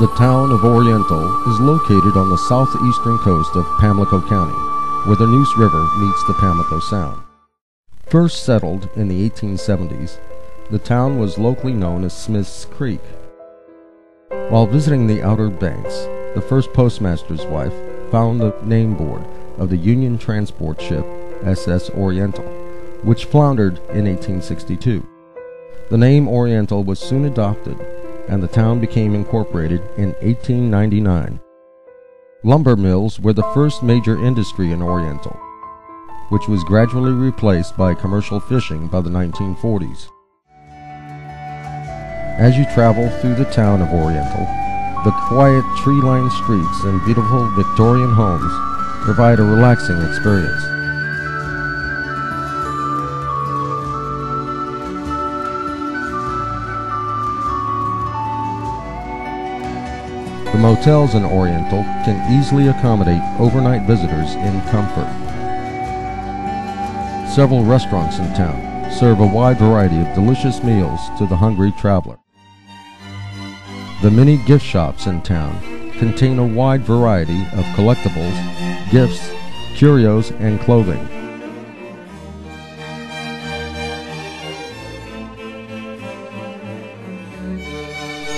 The town of Oriental is located on the southeastern coast of Pamlico County, where the Neuse River meets the Pamlico Sound. First settled in the 1870s, the town was locally known as Smith's Creek. While visiting the Outer Banks, the first postmaster's wife found the name board of the Union transport ship SS Oriental, which floundered in 1862. The name Oriental was soon adopted and the town became incorporated in 1899. Lumber mills were the first major industry in Oriental, which was gradually replaced by commercial fishing by the 1940s. As you travel through the town of Oriental, the quiet tree-lined streets and beautiful Victorian homes provide a relaxing experience. Motels in Oriental can easily accommodate overnight visitors in comfort. Several restaurants in town serve a wide variety of delicious meals to the hungry traveler. The many gift shops in town contain a wide variety of collectibles, gifts, curios, and clothing.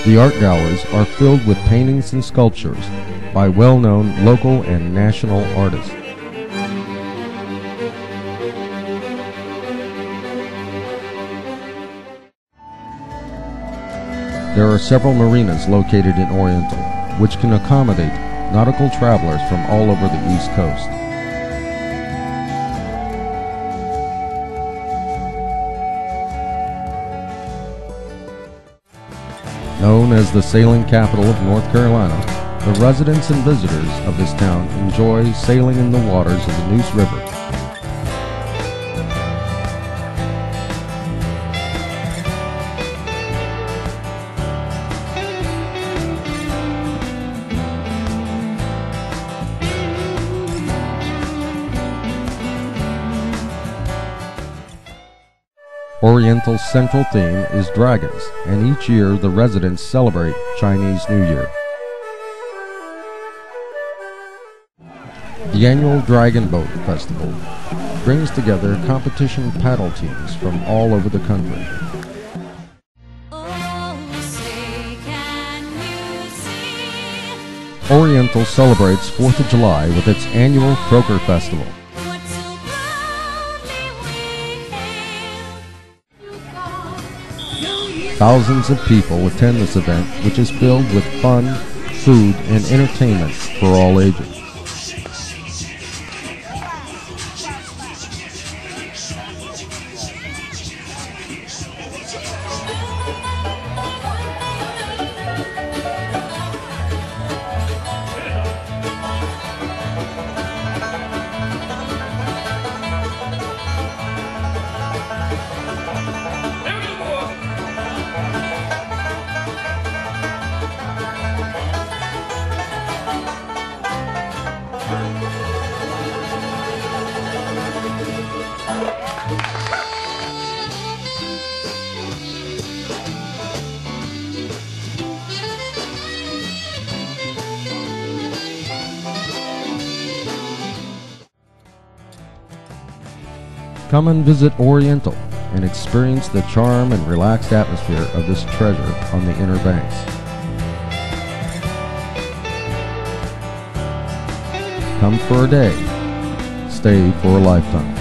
The art galleries are filled with paintings and sculptures by well-known local and national artists. There are several marinas located in Oriental, which can accommodate nautical travelers from all over the East Coast. Known as the sailing capital of North Carolina, the residents and visitors of this town enjoy sailing in the waters of the Neuse River. Oriental's central theme is dragons, and each year the residents celebrate Chinese New Year. The annual Dragon Boat Festival brings together competition paddle teams from all over the country. Oriental celebrates 4th of July with its annual Croaker Festival. Thousands of people attend this event, which is filled with fun, food, and entertainment for all ages. Come and visit Oriental and experience the charm and relaxed atmosphere of this treasure on the Inner Banks. Come for a day, stay for a lifetime.